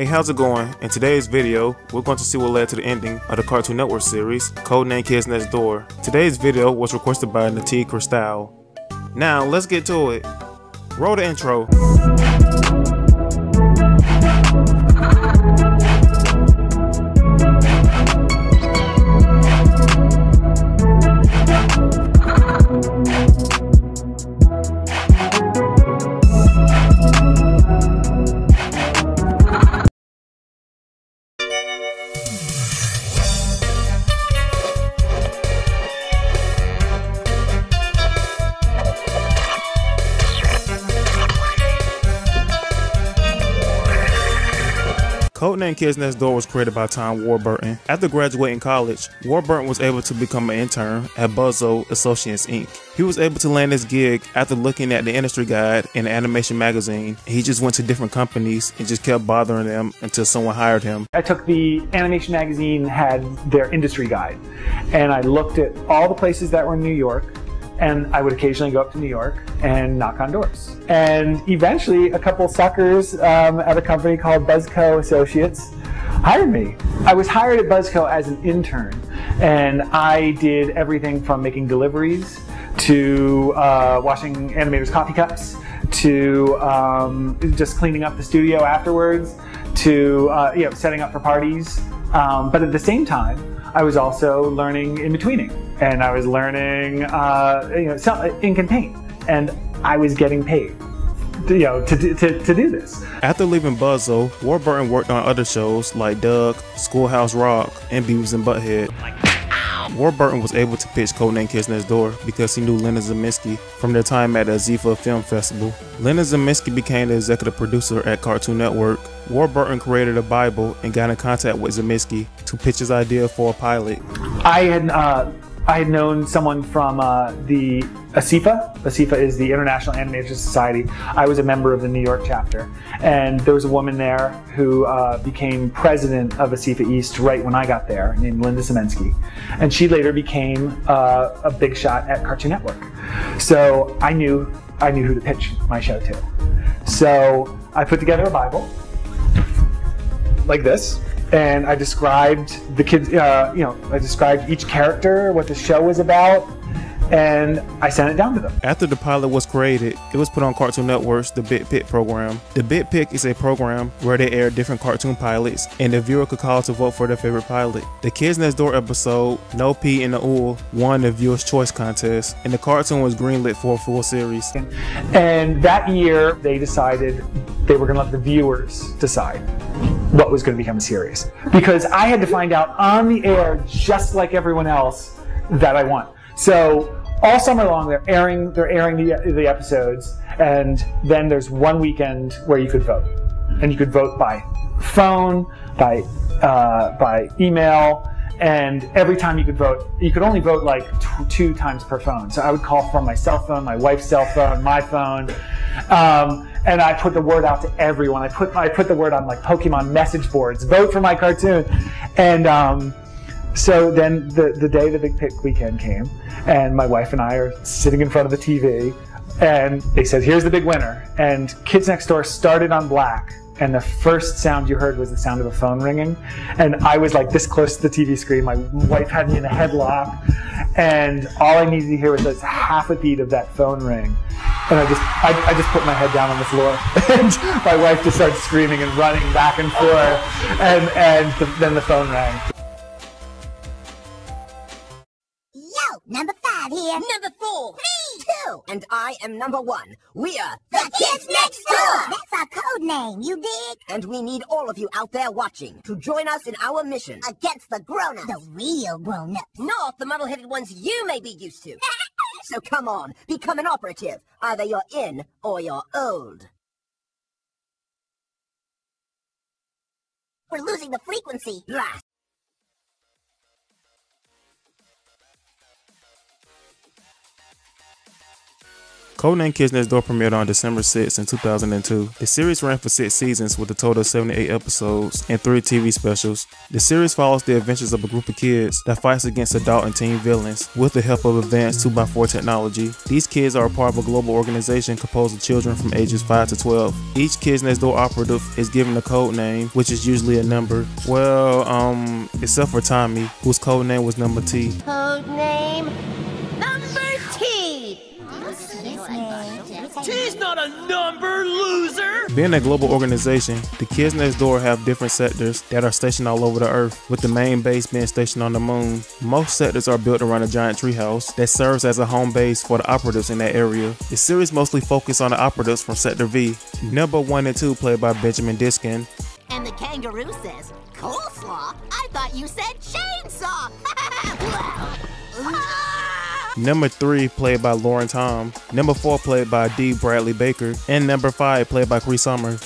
Hey, how's it going? In today's video, we're going to see what led to the ending of the Cartoon Network series, Codename Kids Next Door. Today's video was requested by Nati Cristal. Now, let's get to it. Roll the intro. Codename Kids Next Door was created by Tom Warburton. After graduating college, Warburton was able to become an intern at Buzzco Associates Inc. He was able to land this gig after looking at the industry guide in the animation magazine. He just went to different companies and just kept bothering them until someone hired him. I took the animation magazine had their industry guide and I looked at all the places that were in New York and I would occasionally go up to New York and knock on doors. And eventually, a couple suckers um, at a company called Buzzco Associates hired me. I was hired at Buzzco as an intern, and I did everything from making deliveries to uh, washing animators' coffee cups to um, just cleaning up the studio afterwards to uh, you know setting up for parties. Um, but at the same time, I was also learning in betweening, and I was learning, uh, you know, some, in contain, and I was getting paid. To, you know, to, to, to do this. After leaving Buzzco, Warburton worked on other shows like Doug, Schoolhouse Rock, and Beavis and Butthead. Warburton was able to pitch Codename Kids Next Door because he knew Leonard Simensky from their time at the Zifa Film Festival. Leonard Simensky became the executive producer at Cartoon Network. Warburton created a Bible and got in contact with Simensky to pitch his idea for a pilot. I had uh, I had known someone from uh, the ASIFA. ASIFA is the International Animation Society. I was a member of the New York chapter, and there was a woman there who uh, became president of ASIFA East right when I got there, named Linda Simensky, and she later became uh, a big shot at Cartoon Network. So I knew I knew who to pitch my show to. So I put together a Bible like this and I described the kids, uh, you know, I described each character, what the show was about, and I sent it down to them. After the pilot was created, it was put on Cartoon Network's The Big Pick program. The Big Pick is a program where they air different cartoon pilots, and the viewer could call to vote for their favorite pilot. The Kids Next Door episode, No Pee in the Ool, won the Viewer's Choice contest, and the cartoon was greenlit for a full series. And that year, they decided they were going to let the viewers decide what was going to become a series. Because I had to find out on the air, just like everyone else, that I won. So all summer long they're airing they're airing the, the episodes and then there's one weekend where you could vote and you could vote by phone by uh, by email and every time you could vote you could only vote like two times per phone so i would call from my cell phone my wife's cell phone my phone um, and i put the word out to everyone. I put i put the word on like pokemon message boards. Vote for my cartoon. And um, so then the, the day the big pick weekend came, and my wife and I are sitting in front of the TV, and they said, Here's the big winner. And Kids Next Door started on black, and the first sound you heard was the sound of a phone ringing. And I was like this close to the TV screen. My wife had me in a headlock, and all I needed to hear was just half a beat of that phone ring. And I just, I, I just put my head down on the floor, and my wife just started screaming and running back and forth, and and the, then the phone rang. Yo, number five here. Number four. Three. Two. And I am number one. We are The Kids Next Door. That's our code name, you dig? And we need all of you out there watching to join us in our mission Against the grown-ups. The real grown-ups. Not the muddle-headed ones you may be used to. so come on, become an operative. Either you're in or you're old. We're losing the frequency. Blast. Codename Kids Next Door premiered on December 6 in 2002. The series ran for six seasons with a total of 78 episodes and three TV specials. The series follows the adventures of a group of kids that fights against adult and teen villains with the help of advanced 2x4 technology. These kids are a part of a global organization composed of children from ages 5 to 12. Each Kids Next Door operative is given a code name, which is usually a number. Well, um, except for Tommy, whose code name was number T. Code name T's not a number, loser! Being a global organization, the Kids Next Door have different sectors that are stationed all over the earth, with the main base being stationed on the moon. Most sectors are built around a giant treehouse that serves as a home base for the operatives in that area. The series mostly focuses on the operatives from Sector V. Number 1 and 2 played by Benjamin Diskin, And the kangaroo says, coleslaw? I thought you said Number 3 played by Lauren Tom, Number 4 played by D. Bradley Baker, and Number 5 played by Cree Summer.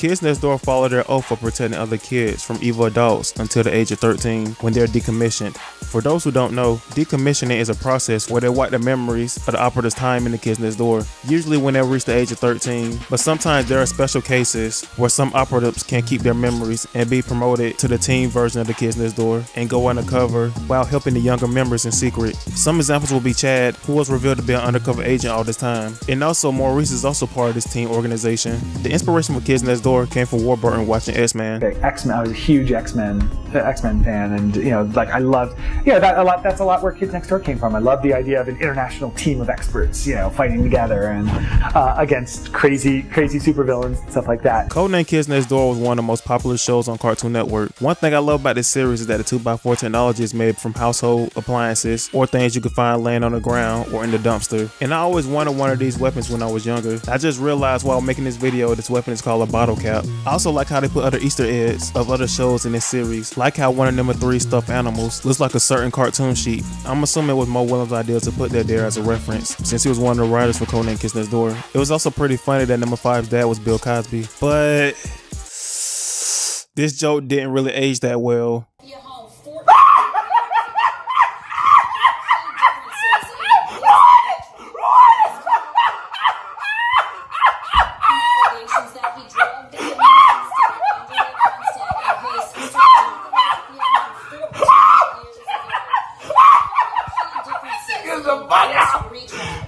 Kids next door follow their oath of protecting other kids from evil adults until the age of 13 when they're decommissioned. For those who don't know, decommissioning is a process where they wipe the memories of the operator's time in the kids next door, usually when they reach the age of 13. But sometimes there are special cases where some operatives can keep their memories and be promoted to the teen version of the kids next door and go undercover while helping the younger members in secret. Some examples will be Chad, who was revealed to be an undercover agent all this time. And also Maurice is also part of this teen organization. The inspiration for Kids Next Door came from Warburton watching X-Men. X Men. I was a huge X Men X Men fan, and you know, like I loved, you know, that a lot. That's a lot where Kids Next Door came from. I love the idea of an international team of experts, you know, fighting together and uh, against crazy, crazy supervillains and stuff like that. Codename Kids Next Door was one of the most popular shows on Cartoon Network. One thing I love about this series is that the 2x4 technology is made from household appliances or things you could find laying on the ground or in the dumpster. And I always wanted one of these weapons when I was younger. I just realized while making this video this weapon is called a bottle cap. I also like how they put other Easter eggs of other shows in this series, like how one of number three stuffed animals looks like a certain cartoon sheep. I'm assuming it was Mo Willems' idea to put that there as a reference, since he was one of the writers for Codename Kids Next Door. It was also pretty funny that number five's dad was Bill Cosby, but this joke didn't really age that well.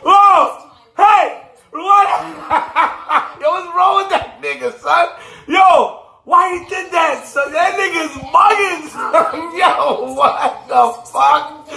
Oh! Hey! What? Yo, what's wrong with that nigga, son? Yo! Why he did that, son? That nigga's mugging, son. Yo, what the fuck?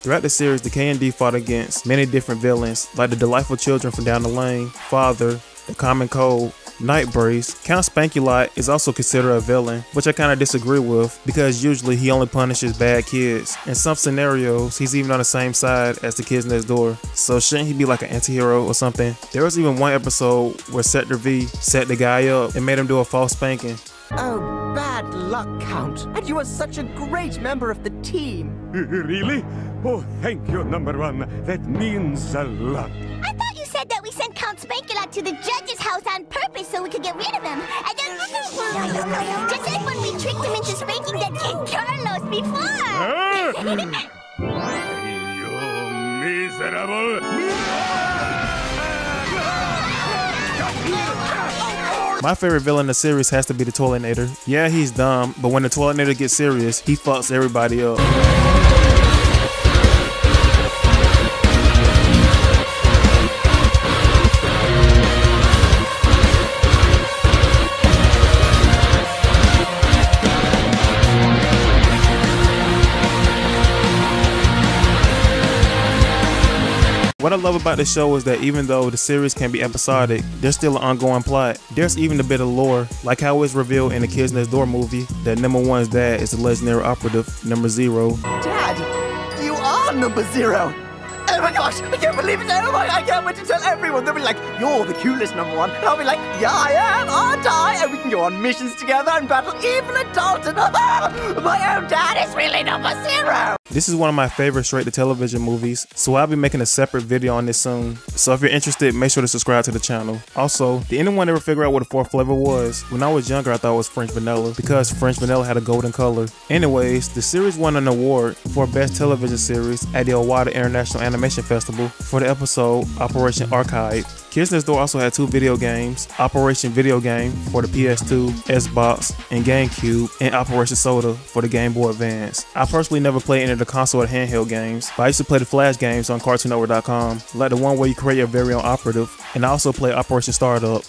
Throughout the series, the KND fought against many different villains, like the Delightful Children from Down the Lane, Father, the Common Cold, Knightbrace. Count Spankulot is also considered a villain, which I kind of disagree with because usually he only punishes bad kids. In some scenarios, he's even on the same side as the kids next door. So shouldn't he be like an anti-hero or something? There was even one episode where Sector V set the guy up and made him do a false spanking. Count. And you are such a great member of the team. Really? Oh, thank you, number one. That means a lot. I thought you said that we sent Count Spankulot to the judge's house on purpose so we could get rid of him. And then, just like when we tricked him into spanking that kid Carlos before. Ah! You miserable. My favorite villain in the series has to be the Toiletnator. Yeah, he's dumb, but when the Toiletnator gets serious, he fucks everybody up. What I love about the show is that even though the series can be episodic, there's still an ongoing plot. There's even a bit of lore, like how it's revealed in the Kids Next Door movie that number one's dad is the legendary operative number zero. Dad, you are number zero. Oh my gosh, I can't believe it. Oh my, I can't wait to tell everyone. They'll be like, you're the coolest number one. And I'll be like, yeah, I am, aren't I? And we can go on missions together and battle evil adults. And my own dad is really number zero. This is one of my favorite straight to television movies, so I'll be making a separate video on this soon. So if you're interested, make sure to subscribe to the channel. Also, did anyone ever figure out what the fourth flavor was? When I was younger, I thought it was French vanilla because French vanilla had a golden color. Anyways, the series won an award for Best Television Series at the Ottawa International Animation Festival for the episode Operation Archive. Kids Door also had two video games, Operation Video Game for the PS2, Xbox, and GameCube, and Operation Soda for the Game Boy Advance. I personally never played any of the console or handheld games, but I used to play the Flash games on CartoonNetwork.com, like the one where you create your very own operative, and I also play Operation Startup.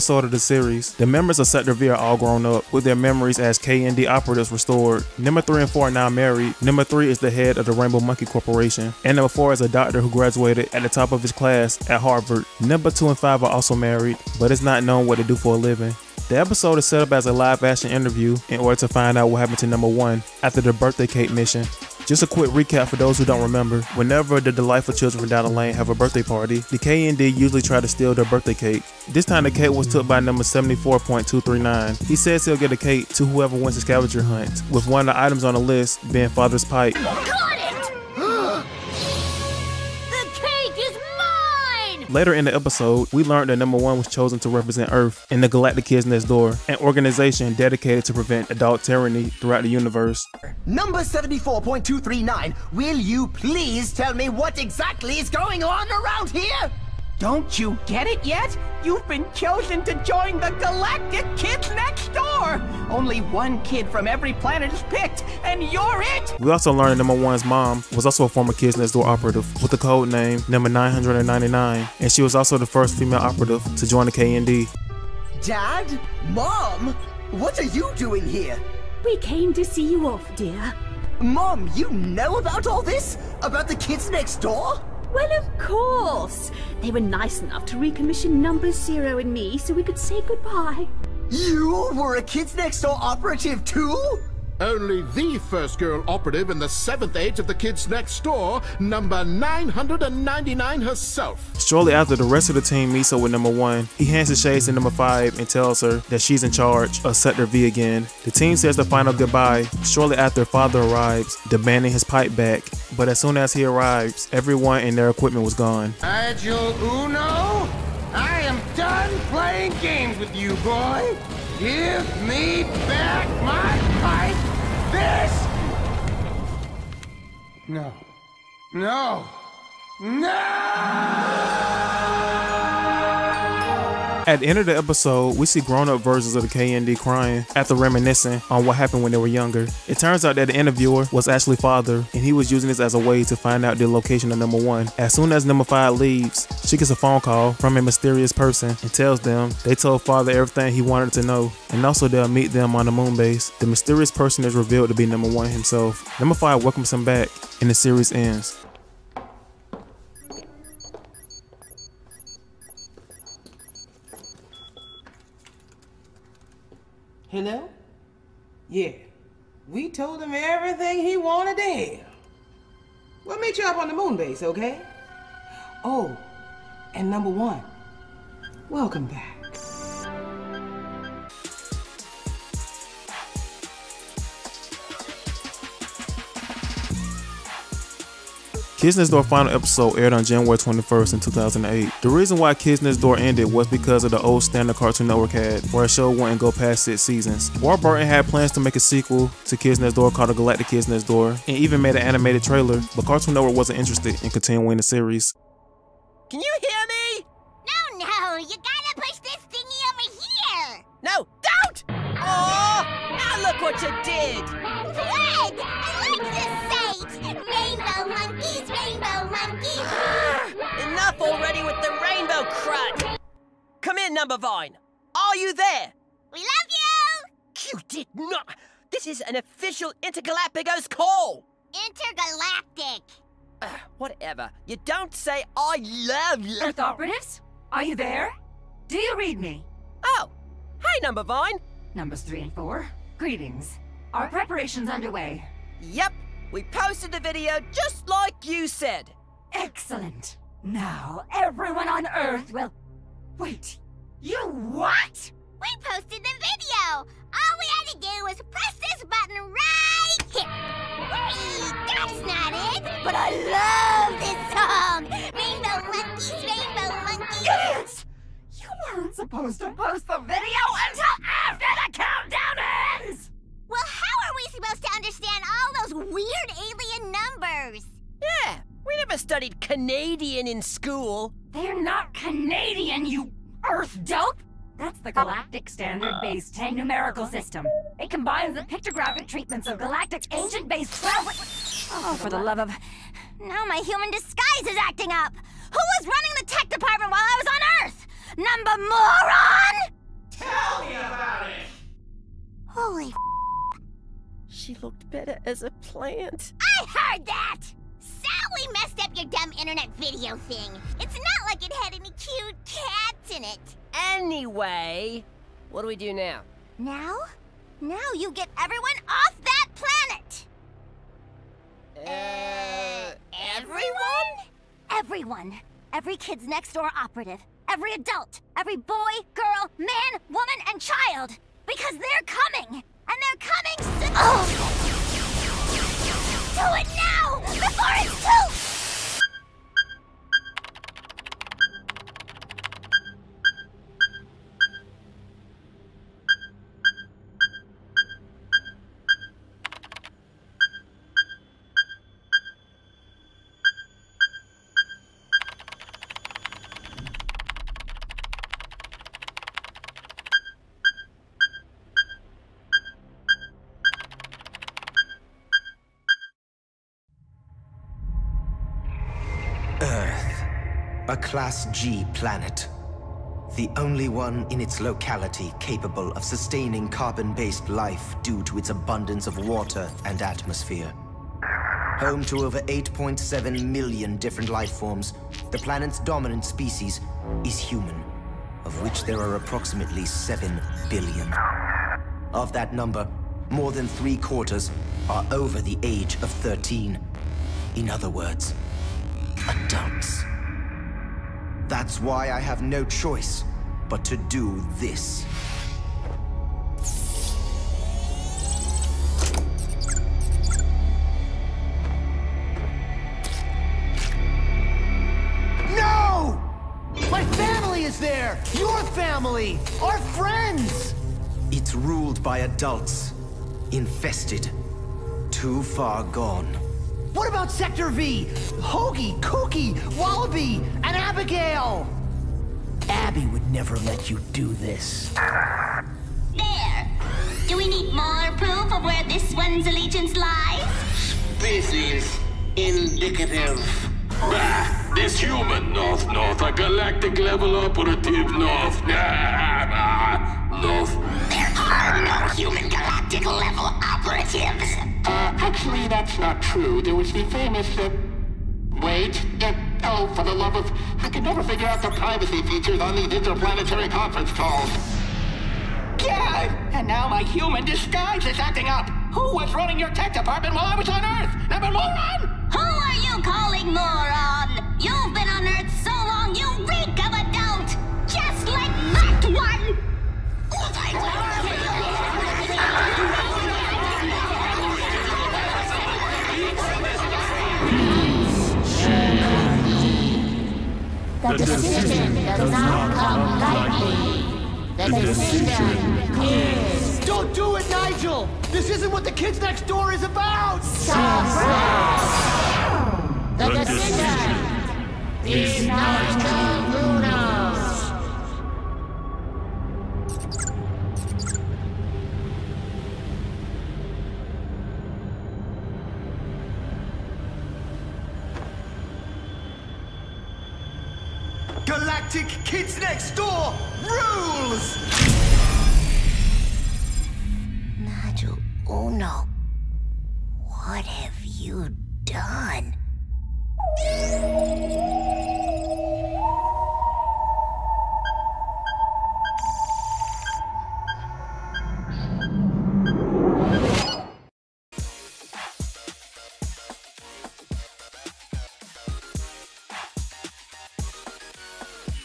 Episode of the series, the members of Sector V are all grown up, with their memories as KND operatives restored. Number 3 and 4 are now married. Number 3 is the head of the Rainbow Monkey Corporation. And number 4 is a doctor who graduated at the top of his class at Harvard. Number 2 and 5 are also married, but it's not known what they do for a living. The episode is set up as a live action interview in order to find out what happened to number 1 after the birthday cake mission. Just a quick recap for those who don't remember. Whenever the delightful children from down the lane have a birthday party, the KND usually try to steal their birthday cake. This time the cake was took by number 74.239. He says he'll get a cake to whoever wins the scavenger hunt, with one of the items on the list being Father's Pipe. Got it! Later in the episode, we learned that number one was chosen to represent Earth in the Galactic Kids Next Door, an organization dedicated to prevent adult tyranny throughout the universe. Number 74.239, will you please tell me what exactly is going on around here? Don't you get it yet? You've been chosen to join the Galactic Kids Next Door! Only one kid from every planet is picked, and you're it! We also learned that number one's mom was also a former Kids Next Door operative with the code name number 999, and she was also the first female operative to join the KND. Dad? Mom? What are you doing here? We came to see you off, dear. Mom, you know about all this? About the kids next door? Well, of course. They were nice enough to recommission Number Zero and me so we could say goodbye. You were a kids next door operative too? Only the first girl operative in the seventh age of the kids next door, number 999 herself. Shortly after the rest of the team meets up with number one, he hands the shades to number five and tells her that she's in charge of Sector V again. The team says the final goodbye shortly after father arrives, demanding his pipe back. But as soon as he arrives, everyone and their equipment was gone. Nigel Uno, I am done playing games with you, boy. Give me back my pipe. This. No. No. At the end of the episode, we see grown up versions of the KND crying after reminiscing on what happened when they were younger. It turns out that the interviewer was actually father, and he was using this as a way to find out the location of number one. As soon as number five leaves, she gets a phone call from a mysterious person and tells them they told father everything he wanted to know, and also they'll meet them on the moon base. The mysterious person is revealed to be number one himself. Number five welcomes him back, and the series ends. Told him everything he wanted to hear. We'll meet you up on the moon base, okay? Oh, and number one, welcome back. Kids Next Door final episode aired on January 21st in 2008. The reason why Kids Next Door ended was because of the old standard Cartoon Network had, where a show wouldn't go past six seasons. Warburton had plans to make a sequel to Kids Next Door called The Galactic Kids Next Door, and even made an animated trailer, but Cartoon Network wasn't interested in continuing the series. Can you hear me? No, no, you gotta push this thingy over here. No, don't! Oh, now look what you did! What? I like this monkeys, rainbow monkeys. Enough already with the rainbow crud! Come in, Number Vine. Are you there? We love you! You did not. This is an official Intergalacticos call. Intergalactic. Uh, whatever. You don't say I love you. Earth operatives? Are you there? Do you read me? Oh, hey, Number Vine. Numbers three and four. Greetings. Our preparations underway? Yep, we posted the video just like you said. Excellent. Now, everyone on Earth will. Wait, you what? We posted the video. All we had to do was press this button right here. Wait, that's not it. But I love this song. Rainbow monkeys, rainbow monkeys. Idiots! You weren't supposed to post the video until after the countdown ends! Well, how are we supposed to understand all those weird alien numbers? Yeah, we never studied Canadian in school. They're not Canadian, you Earth dope! That's the Galactic Standard Base 10 numerical system. It combines the pictographic treatments of Galactic Ancient Base 12. Oh, for the love of. Now my human disguise is acting up! Who was running the tech department while I was on Earth? Number moron? Tell me about it! Holy She looked better as a plant. I heard that! We messed up your dumb internet video thing. It's not like it had any cute cats in it. Anyway, what do we do now? Now? Now you get everyone off that planet! Uh, everyone? Everyone. Every kid's next door operative. Every adult. Every boy, girl, man, woman, and child. Because they're coming! And they're coming a Class G planet. The only one in its locality capable of sustaining carbon-based life due to its abundance of water and atmosphere. Home to over 8.7 million different life forms, the planet's dominant species is human, of which there are approximately 7 billion. Of that number, more than three quarters are over the age of 13. In other words, adults. That's why I have no choice but to do this. No! My family is there! Your family! Our friends! It's ruled by adults. Infested. Too far gone. What about Sector V? Hoagie, Kuki, Wallabee, and Abigail! Abby would never let you do this. There! Do we need more proof of where this one's allegiance lies? Species indicative. Bah, this human North North, a galactic level operative North. North. There are no human galactic level operatives. Actually, that's not true. There was the famous, uh... Wait. Uh, oh, for the love of... I can never figure out the privacy features on these interplanetary conference calls. God! And now my human disguise is acting up. Who was running your tech department while I was on Earth? Number moron! Who are you calling moron? The decision does not come lightly. The decision is Don't do it, Nigel! This isn't what the kids next door is about! suppressed. The decision is Nigel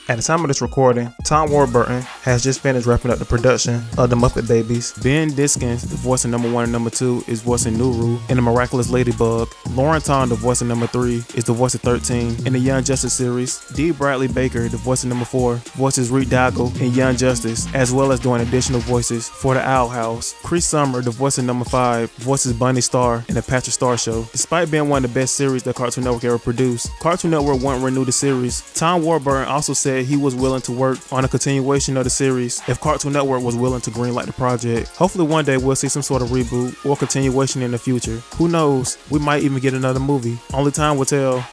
At the time of this recording, Tom Warburton has just finished wrapping up the production of The Muppet Babies. Ben Diskins, the voice of number one and number two, is voicing Nooroo in The Miraculous Ladybug. Lauren Tom, the voice of number three, is the voice of 13 in the Young Justice series. Dee Bradley Baker, the voice of number four, voices Reed Doggle in Young Justice, as well as doing additional voices for The Owl House. Cree Summer, the voice of number five, voices Bunny Star in The Patrick Star Show. Despite being one of the best series that Cartoon Network ever produced, Cartoon Network won't renew the series. Tom Warburton also said he was willing to work on a continuation of the series if Cartoon Network was willing to greenlight the project. Hopefully one day we'll see some sort of reboot or continuation in the future. Who knows? We might even get another movie. Only time will tell.